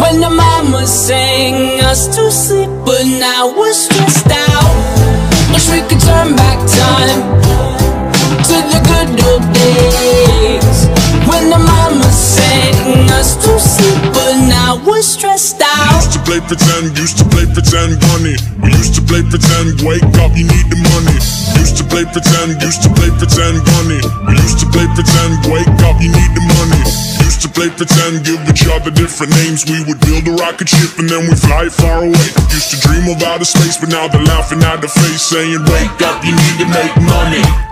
when the mama sang us to sleep, but now we're stressed out. Wish we could turn back time to the good old days when the mama sang us to sleep, but now we're stressed out. Used to play pretend, used to play pretend bunny. We used to play pretend, wake up, you need the money. Used to play pretend, used to play pretend bunny. We used to play pretend, wake up, you need the money. Used to play pretend, give each other different names. We would build a rocket ship and then we'd fly far away. Used to dream of outer space, but now they're laughing at the face, saying, Wake up, you need to make money.